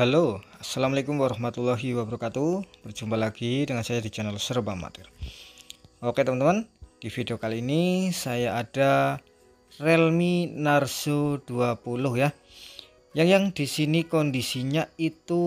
Halo, Assalamualaikum warahmatullahi wabarakatuh. Berjumpa lagi dengan saya di channel Serba Matir Oke teman-teman, di video kali ini saya ada Realme Narzo 20 ya. Yang yang di sini kondisinya itu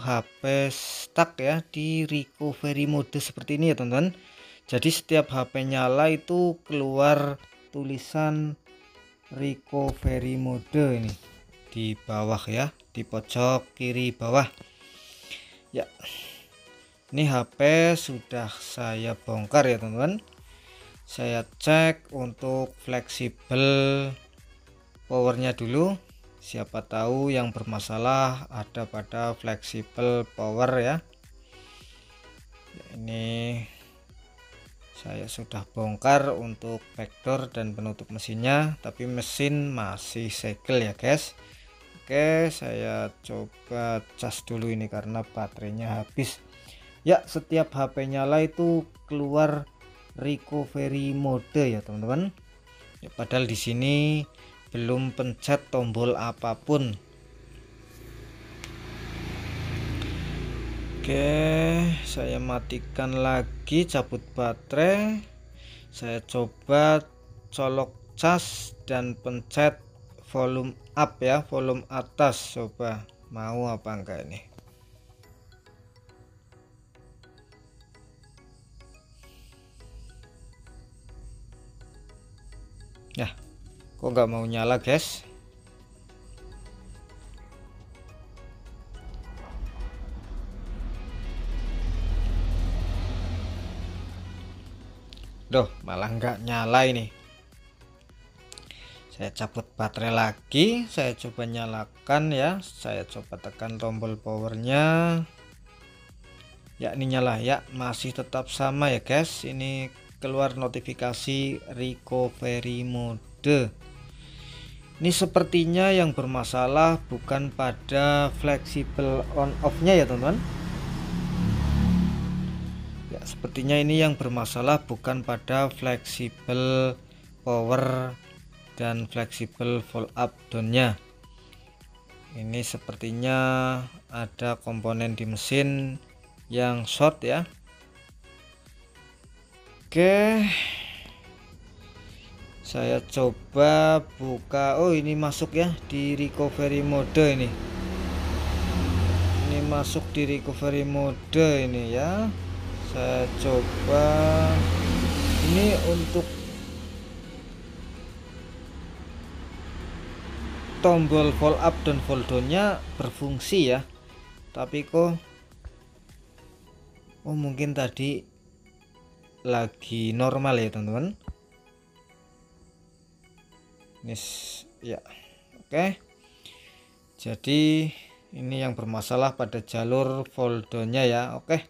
HP stuck ya di recovery mode seperti ini ya teman-teman. Jadi setiap HP nyala itu keluar tulisan recovery mode ini di bawah ya di pojok kiri bawah. Ya. Ini HP sudah saya bongkar ya teman-teman. Saya cek untuk fleksibel powernya dulu. Siapa tahu yang bermasalah ada pada fleksibel power ya. Ini saya sudah bongkar untuk backdoor dan penutup mesinnya tapi mesin masih segel ya guys Oke saya coba cas dulu ini karena baterainya habis. Ya setiap HP nyala itu keluar recovery mode ya teman-teman. Ya, padahal di sini belum pencet tombol apa pun. Oke saya matikan lagi cabut baterai. Saya coba colok cas dan pencet volume up ya volume atas. Coba mau apa enggak ini? Ya kok nggak mau nyala guys? Duh, malah nggak nyala ini saya cabut baterai lagi saya coba nyalakan ya. Saya coba tekan tombol powernya. Ya ini nyala ya. Masih tetap sama ya guys. Ini keluar notifikasi recovery mode. Ini sepertinya yang bermasalah bukan pada fleksibel on off nya ya teman-teman. Ya sepertinya ini yang bermasalah bukan pada fleksibel power dan fleksibel fold up downnya. Ini sepertinya ada komponen di mesin yang short ya. Oke. Saya coba buka. Oh ini masuk ya di recovery mode ini. Ini masuk di recovery mode ini ya. Saya coba. Ini untuk tombol fold up dan fold down nya berfungsi ya. Tapi kok oh mungkin tadi lagi normal ya teman-teman. Ini ya oke. Jadi ini yang bermasalah pada jalur fold down nya ya oke.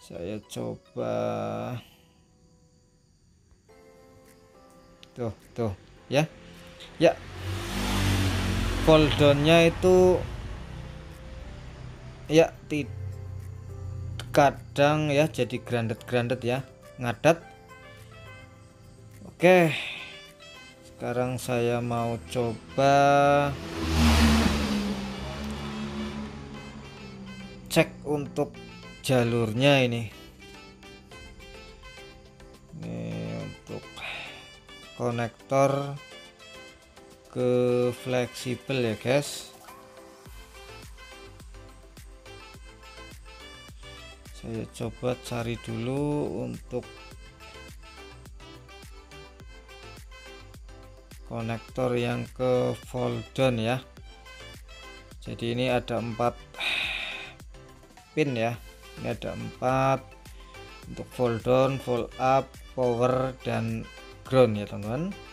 Saya coba. Tuh tuh ya. Ya cooldownnya itu ya kadang ya jadi grandet grandet ya ngadat. Oke sekarang saya mau coba cek untuk jalurnya ini. Ini untuk konektor ke fleksibel ya guys. Saya coba cari dulu untuk konektor yang ke fold down ya. Jadi ini ada empat pin ya. Ini ada empat untuk fold down fold up power dan ground ya teman-teman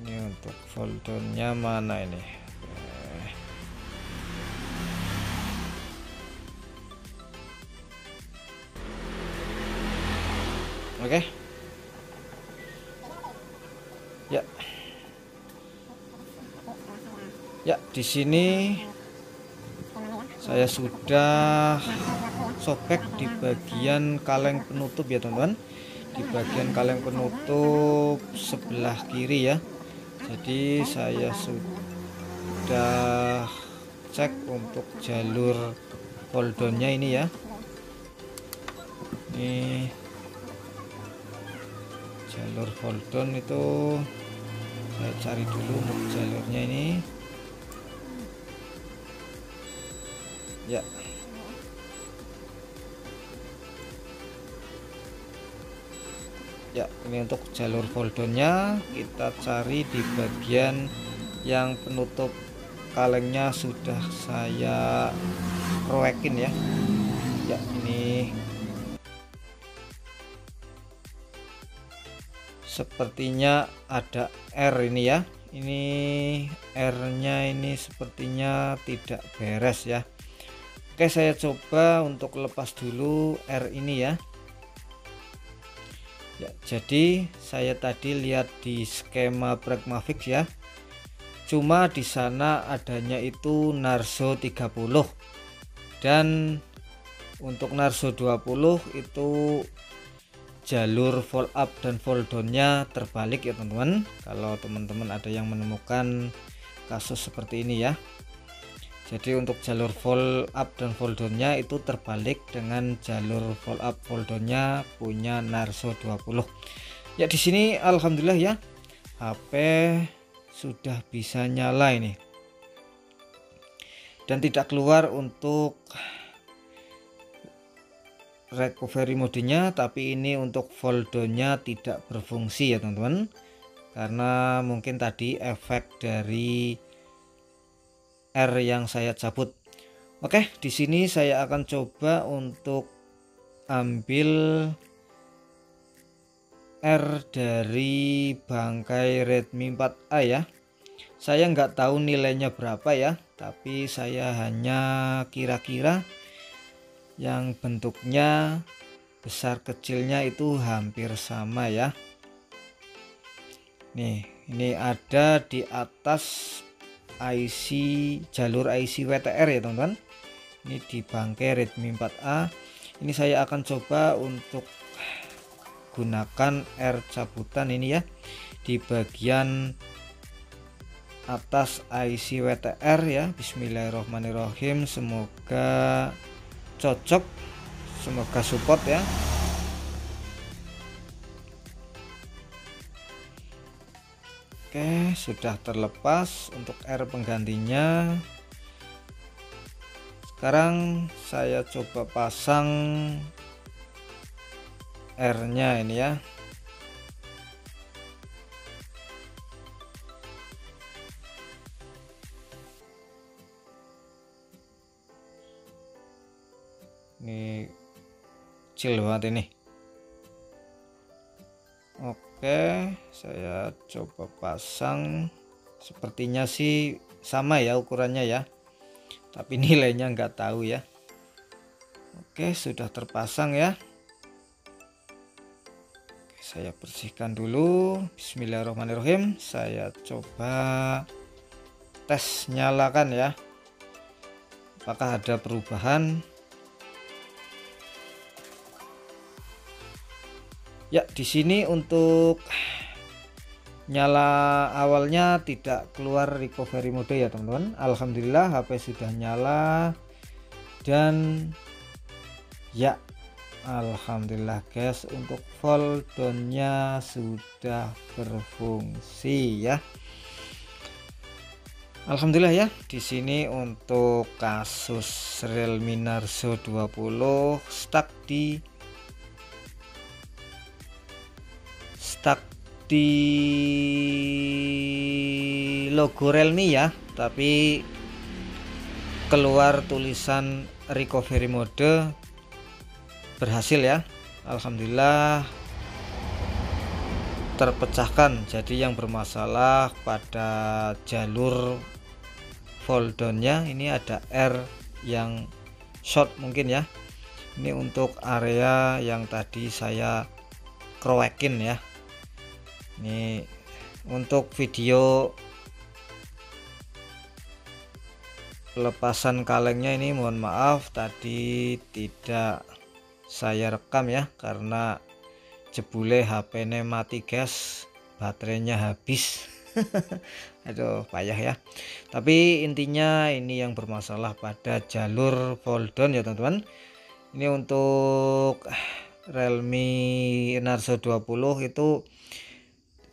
ini untuk foldernya mana ini? Oke. Okay. ya. Ya di sini saya sudah sobek di bagian kaleng penutup ya teman-teman. Di bagian kaleng penutup sebelah kiri ya jadi saya sudah cek untuk jalur holdonnya ini ya. Ini jalur holdon itu saya cari dulu untuk jalurnya ini. Ya ya ini untuk jalur foldonnya kita cari di bagian yang penutup kalengnya sudah saya roekin ya. Ya ini. Sepertinya ada R ini ya. Ini R nya ini sepertinya tidak beres ya. Oke saya coba untuk lepas dulu R ini ya ya jadi saya tadi lihat di skema Pragmafix ya. Cuma di sana adanya itu Narzo 30 dan untuk Narzo 20 itu jalur fold up dan fold downnya terbalik ya teman-teman. Kalau teman-teman ada yang menemukan kasus seperti ini ya jadi untuk jalur fold up dan fold downnya itu terbalik dengan jalur fold up fold downnya punya Narso 20 ya di sini Alhamdulillah ya HP sudah bisa nyala ini. Dan tidak keluar untuk recovery modenya tapi ini untuk downnya tidak berfungsi ya teman-teman. Karena mungkin tadi efek dari R yang saya cabut. Oke, di sini saya akan coba untuk ambil R dari bangkai Redmi 4A ya. Saya nggak tahu nilainya berapa ya, tapi saya hanya kira-kira yang bentuknya besar kecilnya itu hampir sama ya. Nih, ini ada di atas IC jalur IC WTR ya teman-teman. Ini di bangkai Redmi 4A ini saya akan coba untuk gunakan R cabutan ini ya di bagian atas IC WTR ya. Bismillahirrahmanirrahim. Semoga cocok semoga support ya Oke sudah terlepas untuk R penggantinya. Sekarang saya coba pasang R nya ini ya. Ini kecil banget ini Oke saya coba pasang. Sepertinya sih sama ya ukurannya ya. Tapi nilainya nggak tahu ya. Oke sudah terpasang ya. Saya bersihkan dulu. Bismillahirrahmanirrahim. Saya coba tes nyalakan ya. Apakah ada perubahan Ya, di sini untuk nyala awalnya tidak keluar recovery mode ya, teman-teman. Alhamdulillah HP sudah nyala dan ya Alhamdulillah guys untuk downnya sudah berfungsi ya. Alhamdulillah ya di sini untuk kasus Realme Narzo 20 stuck di stuck di logo Realme ya tapi keluar tulisan recovery mode berhasil ya. Alhamdulillah terpecahkan. Jadi yang bermasalah pada jalur fold downnya ini ada R yang short mungkin ya. Ini untuk area yang tadi saya kroekin ya ini untuk video pelepasan kalengnya ini mohon maaf tadi tidak saya rekam ya karena jebule HP ini mati guys baterainya habis. Aduh payah ya. Tapi intinya ini yang bermasalah pada jalur fold ya teman-teman. Ini untuk Realme Narzo 20 itu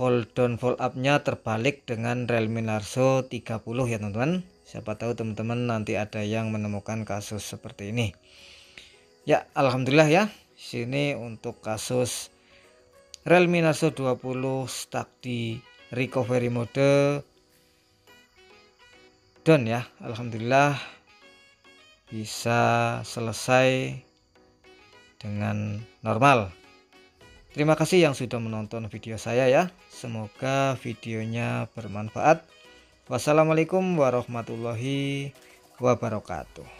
fold down fold up nya terbalik dengan Realme Narzo 30 ya teman-teman. Siapa tahu teman-teman nanti ada yang menemukan kasus seperti ini. Ya Alhamdulillah ya. Sini untuk kasus Realme Narzo 20 stuck di recovery mode. Down ya Alhamdulillah. Bisa selesai dengan normal terima kasih yang sudah menonton video saya ya. Semoga videonya bermanfaat. Wassalamualaikum warahmatullahi wabarakatuh